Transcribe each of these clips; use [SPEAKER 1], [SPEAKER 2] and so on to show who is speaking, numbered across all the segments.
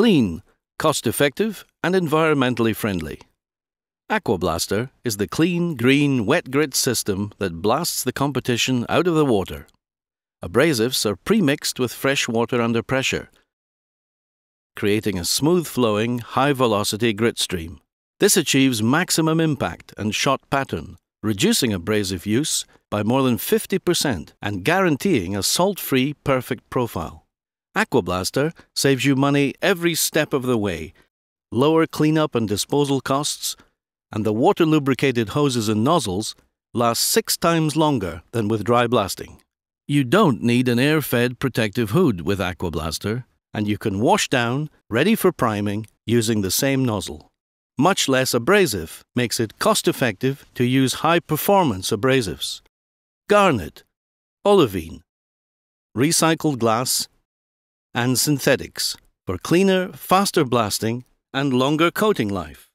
[SPEAKER 1] Clean, cost effective, and environmentally friendly. Aquablaster is the clean, green, wet grit system that blasts the competition out of the water. Abrasives are pre-mixed with fresh water under pressure, creating a smooth-flowing, high-velocity grit stream. This achieves maximum impact and shot pattern, reducing abrasive use by more than 50% and guaranteeing a salt-free perfect profile. Aquablaster saves you money every step of the way, lower cleanup and disposal costs, and the water lubricated hoses and nozzles last six times longer than with dry blasting. You don't need an air fed protective hood with Aquablaster, and you can wash down, ready for priming, using the same nozzle. Much less abrasive makes it cost effective to use high performance abrasives. Garnet, olivine, recycled glass, and synthetics for cleaner, faster blasting and longer coating life.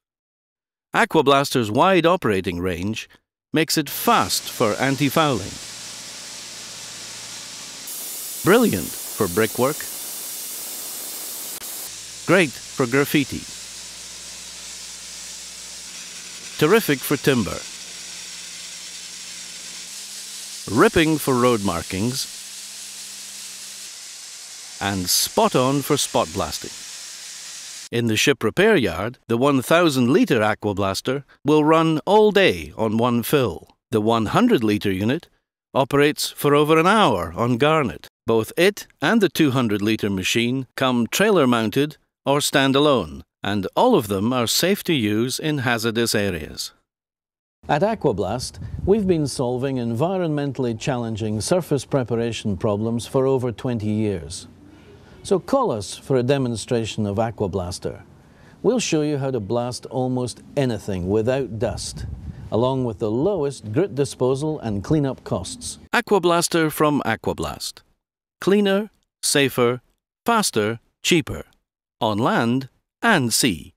[SPEAKER 1] Aquablaster's wide operating range makes it fast for anti-fouling, brilliant for brickwork, great for graffiti, terrific for timber, ripping for road markings, and spot on for spot blasting. In the ship repair yard, the 1000 litre Aquablaster will run all day on one fill. The 100 litre unit operates for over an hour on Garnet. Both it and the 200 litre machine come trailer mounted or standalone, and all of them are safe to use in hazardous areas. At Aquablast, we've been solving environmentally challenging surface preparation problems for over 20 years. So call us for a demonstration of Aquablaster. We'll show you how to blast almost anything without dust, along with the lowest grit disposal and cleanup costs. Aquablaster from Aquablast. Cleaner, safer, faster, cheaper. On land and sea.